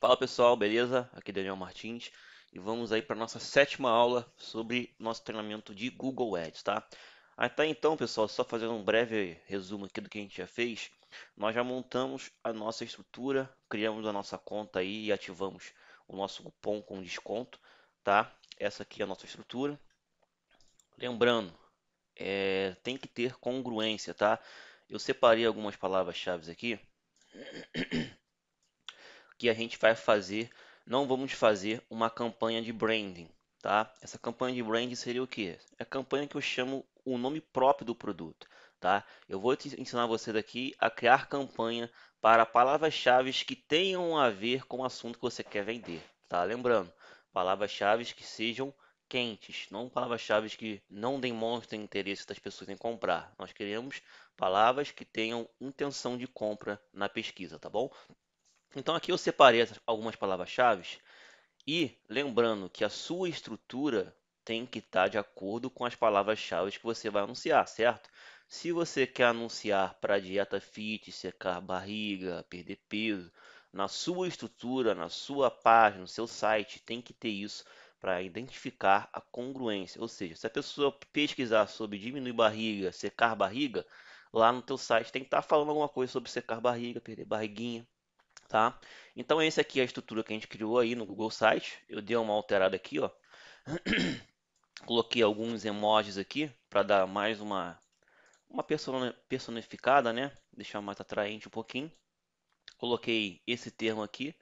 Fala pessoal, beleza? Aqui é Daniel Martins e vamos aí para nossa sétima aula sobre nosso treinamento de Google Ads, tá? Até então, pessoal, só fazendo um breve resumo aqui do que a gente já fez, nós já montamos a nossa estrutura, criamos a nossa conta aí e ativamos o nosso cupom com desconto, tá? Essa aqui é a nossa estrutura. Lembrando, é, tem que ter congruência, tá? Eu separei algumas palavras-chave aqui que a gente vai fazer, não vamos fazer uma campanha de branding, tá? Essa campanha de branding seria o que? É a campanha que eu chamo o nome próprio do produto, tá? Eu vou te ensinar você daqui a criar campanha para palavras-chave que tenham a ver com o assunto que você quer vender, tá? Lembrando, palavras-chave que sejam quentes, não palavras-chave que não demonstrem interesse das pessoas em comprar. Nós queremos palavras que tenham intenção de compra na pesquisa, tá bom? Então aqui eu separei algumas palavras-chave e lembrando que a sua estrutura tem que estar de acordo com as palavras-chave que você vai anunciar, certo? Se você quer anunciar para dieta fit, secar barriga, perder peso, na sua estrutura, na sua página, no seu site, tem que ter isso para identificar a congruência. Ou seja, se a pessoa pesquisar sobre diminuir barriga, secar barriga, lá no teu site tem que estar falando alguma coisa sobre secar barriga, perder barriguinha, tá? Então esse aqui é a estrutura que a gente criou aí no Google Site. Eu dei uma alterada aqui, ó. Coloquei alguns emojis aqui para dar mais uma uma personificada, né? Deixar mais atraente um pouquinho. Coloquei esse termo aqui,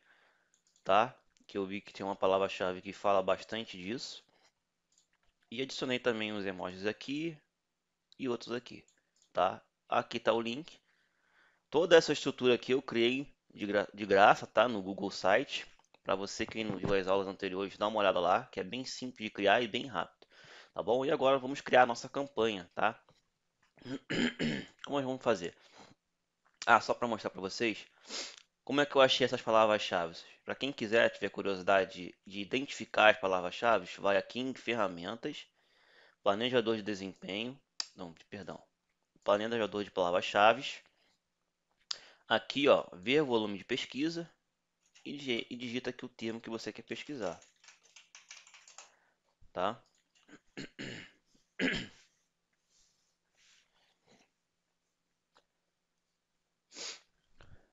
tá? Que eu vi que tem uma palavra-chave que fala bastante disso. E adicionei também os emojis aqui e outros aqui, tá? Aqui está o link. Toda essa estrutura aqui eu criei de, gra de graça, tá? No Google Site. Para você que não viu as aulas anteriores, dá uma olhada lá, que é bem simples de criar e bem rápido. Tá bom? E agora vamos criar a nossa campanha, tá? Como nós vamos fazer? Ah, só para mostrar para vocês como é que eu achei essas palavras-chave. Para quem quiser, tiver curiosidade de identificar as palavras-chave, vai aqui em ferramentas, planejador de desempenho, não, perdão, planejador de palavras-chave, Aqui, ó, ver volume de pesquisa e digita aqui o termo que você quer pesquisar. Tá?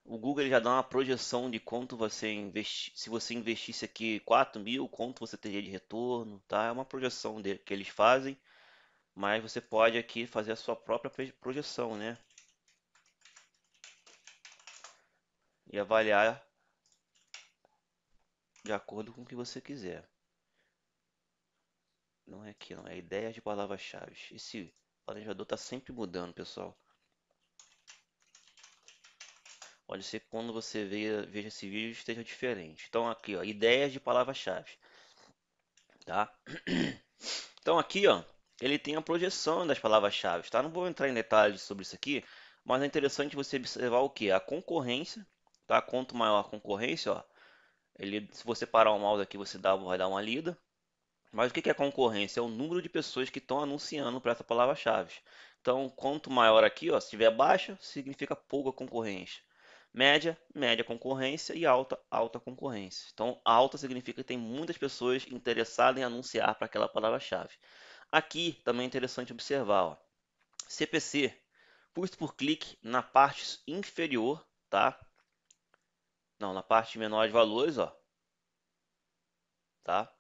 O Google já dá uma projeção de quanto você investir, se você investisse aqui 4 mil, quanto você teria de retorno, tá? É uma projeção de, que eles fazem, mas você pode aqui fazer a sua própria projeção, né? E avaliar de acordo com o que você quiser. Não é aqui, não é ideia de palavras-chave. Esse planejador está sempre mudando, pessoal. Pode ser que quando você veja, veja esse vídeo esteja diferente. Então aqui, ó, ideias de palavras-chave, tá? Então aqui, ó, ele tem a projeção das palavras-chave, tá? Não vou entrar em detalhes sobre isso aqui, mas é interessante você observar o que? A concorrência tá? Quanto maior a concorrência, ó, ele, se você parar o mouse aqui, você dá, vai dar uma lida. Mas o que é concorrência? É o número de pessoas que estão anunciando para essa palavra-chave. Então, quanto maior aqui, ó, se tiver baixa, significa pouca concorrência. Média, média concorrência e alta, alta concorrência. Então, alta significa que tem muitas pessoas interessadas em anunciar para aquela palavra-chave. Aqui também é interessante observar, ó, CPC, custo por clique na parte inferior, tá? Não, na parte menor de valores, ó. Tá?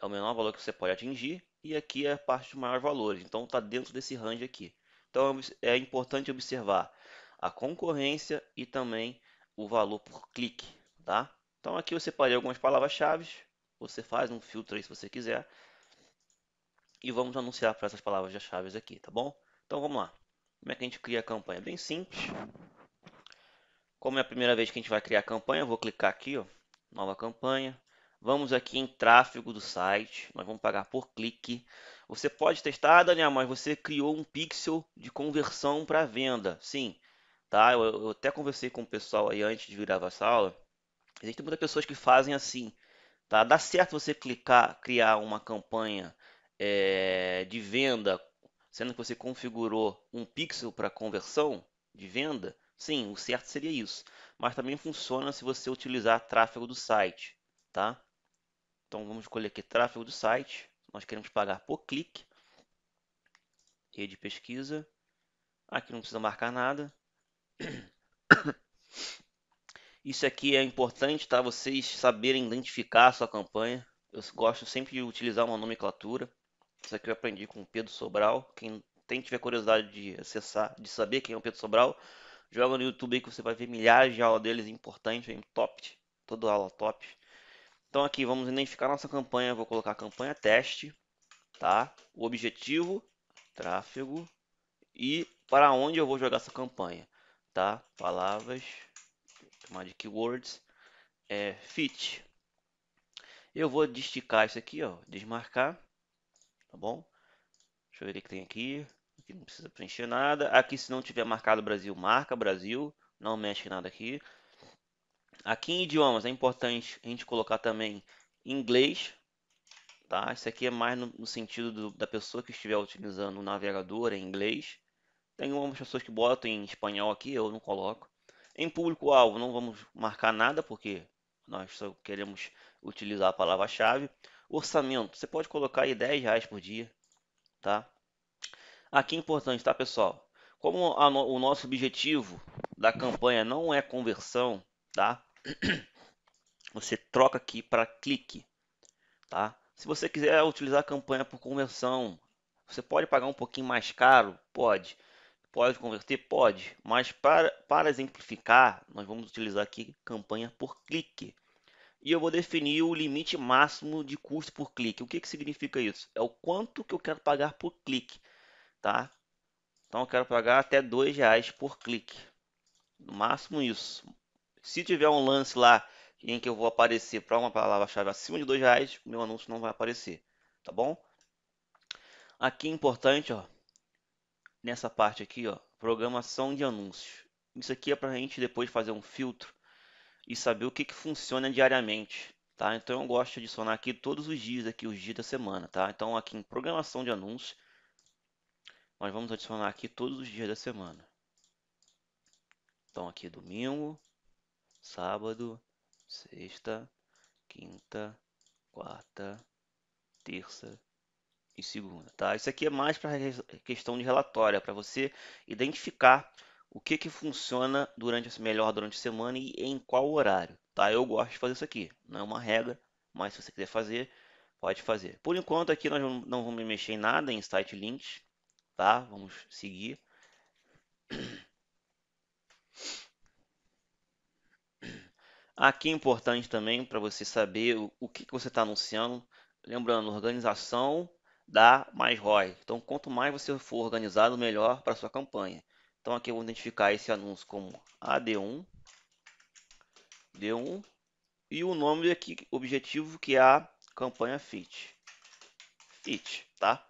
É o menor valor que você pode atingir. E aqui é a parte de maior valores. Então, está dentro desse range aqui. Então, é importante observar a concorrência e também o valor por clique, tá? Então, aqui eu separei algumas palavras-chave. Você faz um filtro aí se você quiser. E vamos anunciar para essas palavras-chave aqui, tá bom? Então, vamos lá. Como é que a gente cria a campanha? Bem simples. Como é a primeira vez que a gente vai criar campanha, eu vou clicar aqui, ó, nova campanha. Vamos aqui em tráfego do site, nós vamos pagar por clique. Você pode testar, Daniel, mas você criou um pixel de conversão para venda. Sim, tá? Eu, eu, até conversei com o pessoal aí antes de virar essa aula. Existem muitas pessoas que fazem assim, tá? Dá certo você clicar, criar uma campanha é, de venda, sendo que você configurou um pixel para conversão de venda? Sim, o certo seria isso. Mas também funciona se você utilizar tráfego do site, tá? Então vamos escolher aqui tráfego do site. Nós queremos pagar por clique. Rede pesquisa. Aqui não precisa marcar nada. Isso aqui é importante, tá? Vocês saberem identificar a sua campanha. Eu gosto sempre de utilizar uma nomenclatura. Isso aqui eu aprendi com o Pedro Sobral. Quem tem tiver curiosidade de acessar, de saber quem é o Pedro Sobral, joga no YouTube aí que você vai ver milhares de aulas deles importantes, top, toda aula top. Então aqui vamos identificar nossa campanha, vou colocar campanha teste, tá? O objetivo, tráfego e para onde eu vou jogar essa campanha, tá? Palavras, chamar de keywords, é fit. Eu vou desticar isso aqui, ó, desmarcar, tá bom? Deixa eu ver o que tem aqui. Aqui não precisa preencher nada. Aqui se não tiver marcado Brasil, marca Brasil, não mexe nada aqui. Aqui em idiomas é importante a gente colocar também inglês, tá? Isso aqui é mais no, no sentido do, da pessoa que estiver utilizando o navegador em inglês. Tem algumas pessoas que botam em espanhol aqui, eu não coloco. Em público-alvo não vamos marcar nada, porque nós só queremos utilizar a palavra-chave. Orçamento, você pode colocar aí 10 reais por dia, tá? Aqui é importante, tá pessoal? Como a, o nosso objetivo da campanha não é conversão, tá? Você troca aqui para clique, tá? Se você quiser utilizar a campanha por conversão, você pode pagar um pouquinho mais caro? Pode. Pode converter? Pode. Mas para, para exemplificar, nós vamos utilizar aqui campanha por clique. E eu vou definir o limite máximo de custo por clique. O que, que significa isso? É o quanto que eu quero pagar por clique, tá? Então eu quero pagar até dois reais por clique. No máximo isso. Se tiver um lance lá em que eu vou aparecer para uma palavra-chave acima de dois reais, meu anúncio não vai aparecer, tá bom? Aqui é importante, ó, nessa parte aqui, ó, programação de anúncios. Isso aqui é para a gente depois fazer um filtro e saber o que, que funciona diariamente, tá? Então eu gosto de adicionar aqui todos os dias aqui, os dias da semana, tá? Então aqui em programação de anúncios, nós vamos adicionar aqui todos os dias da semana. Então aqui domingo, sábado, sexta, quinta, quarta, terça e segunda, tá? Isso aqui é mais para questão de relatório, é para você identificar o que que funciona durante melhor durante a semana e em qual horário, tá? Eu gosto de fazer isso aqui, não é uma regra, mas se você quiser fazer, pode fazer. Por enquanto aqui nós não vamos mexer em nada em site links, tá? Vamos seguir. Aqui é importante também para você saber o, que, que você está anunciando. Lembrando, organização dá mais ROI. Então, quanto mais você for organizado, melhor para sua campanha. Então, aqui eu vou identificar esse anúncio como AD1, D1 e o nome aqui, objetivo, que é a campanha Fit. Fit, tá?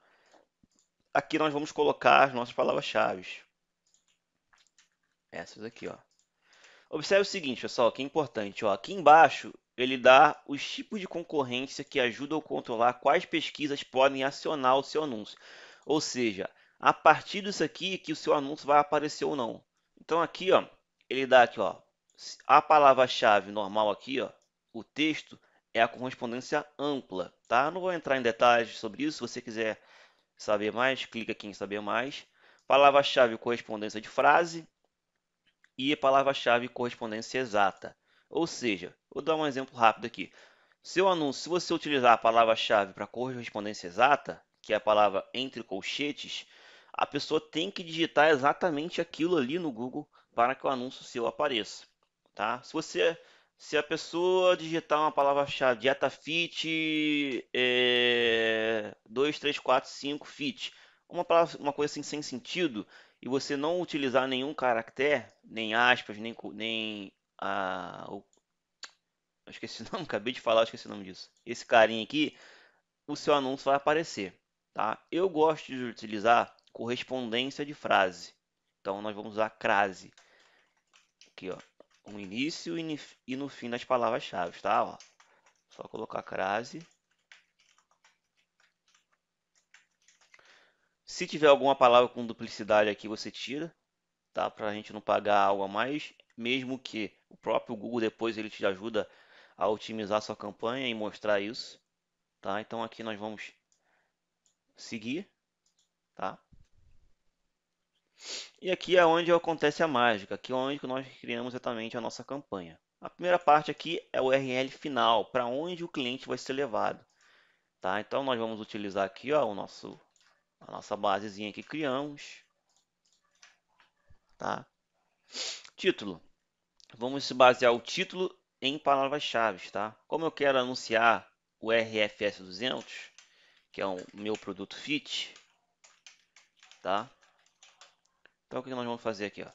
Aqui nós vamos colocar as nossas palavras-chave. Essas aqui, ó. Observe o seguinte, pessoal, que é importante. Ó, aqui embaixo ele dá os tipos de concorrência que ajudam a controlar quais pesquisas podem acionar o seu anúncio. Ou seja, a partir disso aqui que o seu anúncio vai aparecer ou não. Então aqui, ó, ele dá aqui, ó, a palavra-chave normal aqui, ó, o texto é a correspondência ampla, tá? Não vou entrar em detalhes sobre isso. Se você quiser saber mais, clica aqui em saber mais. Palavra-chave correspondência de frase, e palavra-chave correspondência exata. Ou seja, vou dar um exemplo rápido aqui. Seu anúncio, se você utilizar a palavra-chave para correspondência exata, que é a palavra entre colchetes, a pessoa tem que digitar exatamente aquilo ali no Google para que o anúncio seu apareça. Tá? Se você se a pessoa digitar uma palavra-chave dieta fit é, 2, 3, 4, 5 fit, uma, palavra, uma coisa assim sem sentido, e você não utilizar nenhum caractere, nem aspas, nem, nem a. O, eu esqueci o nome, acabei de falar, esqueci o nome disso. Esse carinha aqui, o seu anúncio vai aparecer. Tá? Eu gosto de utilizar correspondência de frase. Então nós vamos usar crase. Aqui, ó. No início e no fim das palavras-chave, tá? Ó, só colocar crase. Se tiver alguma palavra com duplicidade aqui, você tira, tá? Para a gente não pagar algo a mais, mesmo que o próprio Google depois ele te ajuda a otimizar sua campanha e mostrar isso, tá? Então aqui nós vamos seguir, tá? E aqui é onde acontece a mágica, aqui é onde nós criamos exatamente a nossa campanha. A primeira parte aqui é o URL final, para onde o cliente vai ser levado. Tá? Então nós vamos utilizar aqui ó, o nosso, a nossa basezinha que criamos. Tá? Título. Vamos se basear o título em palavras-chave. Tá? Como eu quero anunciar o RFS 200, que é o meu produto FIT, tá? Então o que nós vamos fazer aqui? Ó?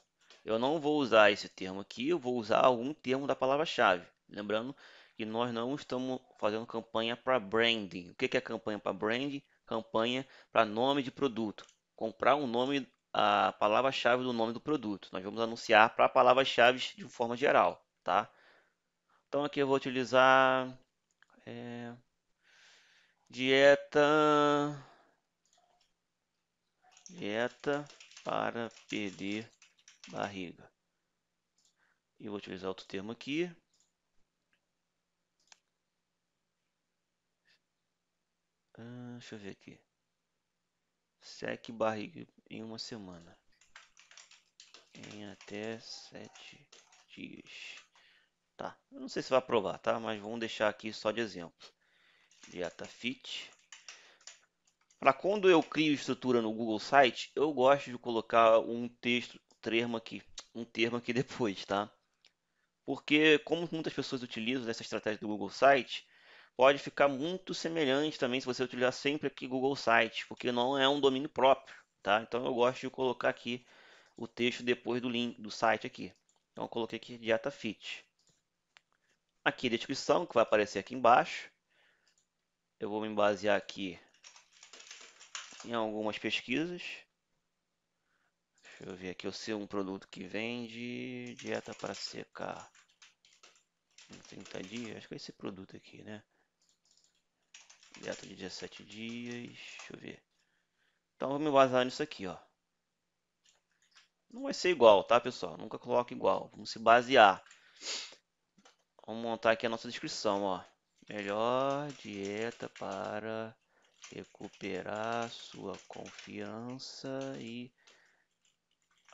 Eu não vou usar esse termo aqui, eu vou usar algum termo da palavra-chave. Lembrando que nós não estamos fazendo campanha para branding. O que é campanha para branding? Campanha para nome de produto. Comprar um nome, a palavra-chave do nome do produto. Nós vamos anunciar para palavras-chave de forma geral, tá? Então aqui eu vou utilizar é, dieta dieta para perder barriga. E vou utilizar outro termo aqui, Ah, deixa eu ver aqui. Seque barriga em uma semana. Em até sete dias. Tá, eu não sei se vai aprovar, tá? Mas vamos deixar aqui só de exemplo. Dieta Fit. Para quando eu crio estrutura no Google Site, eu gosto de colocar um texto, termo aqui, um termo aqui depois, tá? Porque como muitas pessoas utilizam essa estratégia do Google Site, pode ficar muito semelhante também se você utilizar sempre aqui Google Sites, porque não é um domínio próprio, tá? Então eu gosto de colocar aqui o texto depois do link do site aqui. Então eu coloquei aqui Dieta Fit. Aqui a descrição que vai aparecer aqui embaixo. Eu vou me basear aqui em algumas pesquisas. Deixa eu ver aqui, eu sei um produto que vende dieta para secar em 30 dias. Acho que é esse produto aqui, né? Dieta de 17 dias. Deixa eu ver. Então vou me basear nisso aqui, ó. Não vai ser igual, tá, pessoal? Nunca coloque igual. Vamos se basear. Vamos montar aqui a nossa descrição, ó. Melhor dieta para recuperar sua confiança e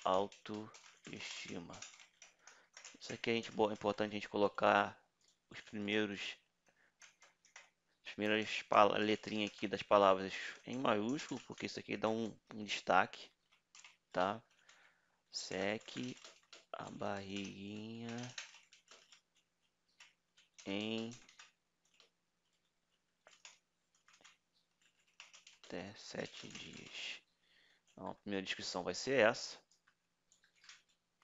autoestima. Isso aqui é importante a gente colocar os primeiros primeiras letrinhas aqui das palavras em maiúsculo, porque isso aqui dá um, um destaque, tá? Seque a barriguinha em até sete dias. Então, a primeira descrição vai ser essa,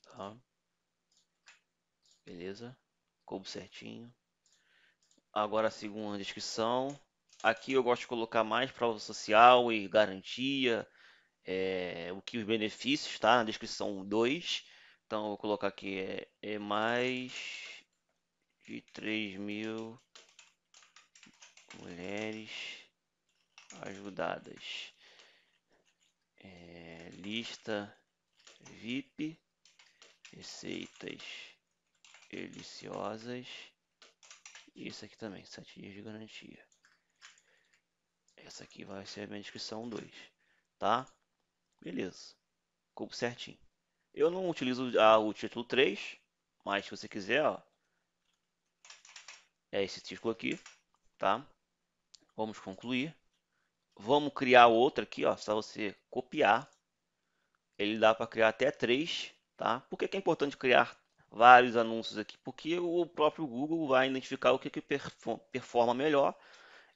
tá? Beleza? Coube certinho. Agora a segunda descrição. Aqui eu gosto de colocar mais prova social e garantia, é, o que os benefícios, tá? Na descrição 2. Então eu vou colocar aqui é, é mais de 3 mil mulheres ajudadas. É, lista VIP, receitas deliciosas isso aqui também, 7 dias de garantia. Essa aqui vai ser a minha descrição 2, tá? Beleza, ficou certinho. Eu não utilizo ah, o título 3, mas se você quiser, ó, é esse título aqui, tá? Vamos concluir. Vamos criar outra aqui, ó, só você copiar. Ele dá para criar até três, tá? Por que, é importante criar vários anúncios aqui, porque o próprio Google vai identificar o que, que performa melhor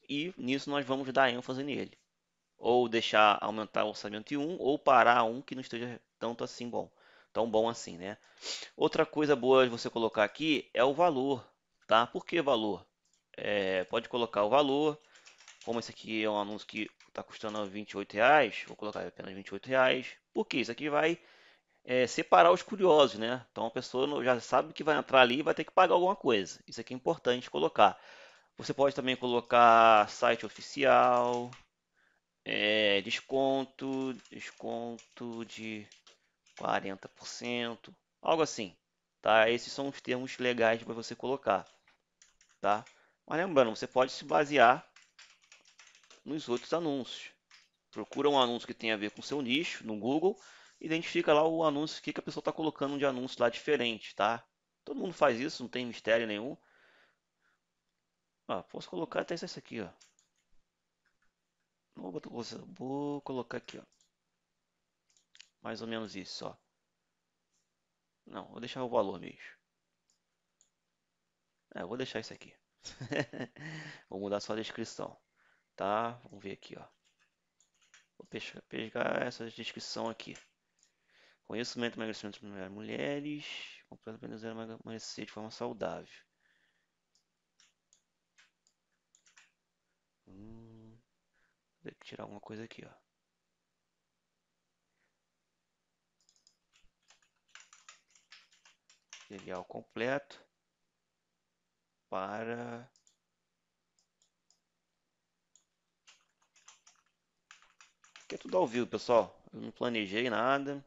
e nisso nós vamos dar ênfase nele. Ou deixar aumentar o orçamento em um, ou parar um que não esteja tanto assim bom, tão bom assim, né? Outra coisa boa de você colocar aqui é o valor, tá? Por que valor? É, pode colocar o valor, como esse aqui é um anúncio que está custando 28 reais, vou colocar apenas 28 reais, porque isso aqui vai é, separar os curiosos, né? Então a pessoa já sabe que vai entrar ali e vai ter que pagar alguma coisa. Isso aqui é importante colocar. Você pode também colocar site oficial, é, desconto, desconto de 40%, algo assim, tá? Esses são os termos legais para você colocar, tá? Mas lembrando, você pode se basear nos outros anúncios. Procura um anúncio que tenha a ver com seu nicho no Google, identifica lá o anúncio que, que a pessoa está colocando de anúncio lá diferente, tá? Todo mundo faz isso, não tem mistério nenhum. Ah, posso colocar até isso aqui, ó. Vou, botar, vou colocar aqui, ó. Mais ou menos isso, ó. Não, vou deixar o valor mesmo. É, vou deixar isso aqui. vou mudar só a descrição, tá? Vamos ver aqui, ó. Vou pegar essa descrição aqui. Conhecimento e emagrecimento de mulheres. Completamente emagrecer de forma saudável. Hum, vou ter que tirar alguma coisa aqui, ó. Material completo para Aqui é tudo ao vivo, pessoal. Eu não planejei nada.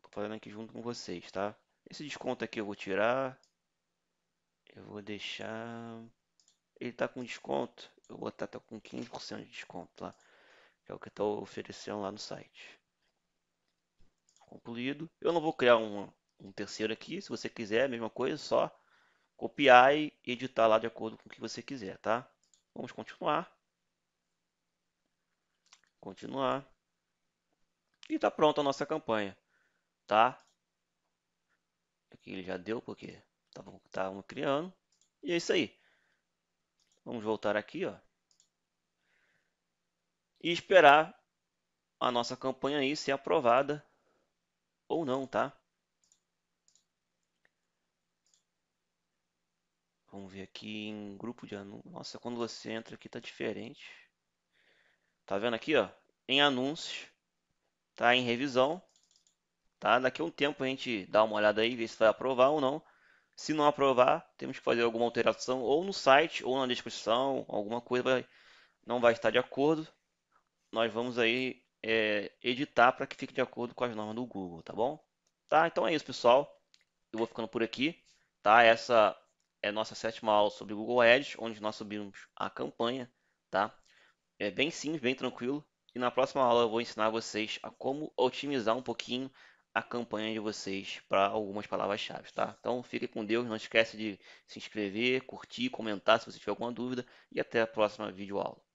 Tô fazendo aqui junto com vocês, tá? Esse desconto aqui eu vou tirar. Eu vou deixar... Ele tá com desconto. Eu vou botar tá com 15% de desconto lá. Que é o que está oferecendo lá no site. Concluído. Eu não vou criar um, um terceiro aqui. Se você quiser, a mesma coisa, só copiar e editar lá de acordo com o que você quiser, tá? Vamos continuar continuar. E está pronta a nossa campanha, tá? Aqui ele já deu porque estavam criando. E é isso aí. Vamos voltar aqui, ó. E esperar a nossa campanha aí ser aprovada ou não, tá? Vamos ver aqui em grupo de anúncios. Nossa, quando você entra aqui tá diferente. Tá vendo aqui, ó? Em anúncios, tá em revisão, tá? Daqui a um tempo a gente dá uma olhada aí, ver se vai aprovar ou não. Se não aprovar, temos que fazer alguma alteração ou no site ou na descrição, alguma coisa vai, não vai estar de acordo. Nós vamos aí é, editar para que fique de acordo com as normas do Google, tá bom? Tá, então é isso, pessoal. Eu vou ficando por aqui, tá? Essa é nossa sétima aula sobre Google Ads, onde nós subimos a campanha, tá? É bem simples, bem tranquilo. E na próxima aula eu vou ensinar vocês a como otimizar um pouquinho a campanha de vocês para algumas palavras-chave, tá? Então fique com Deus, não esquece de se inscrever, curtir, comentar se você tiver alguma dúvida e até a próxima videoaula.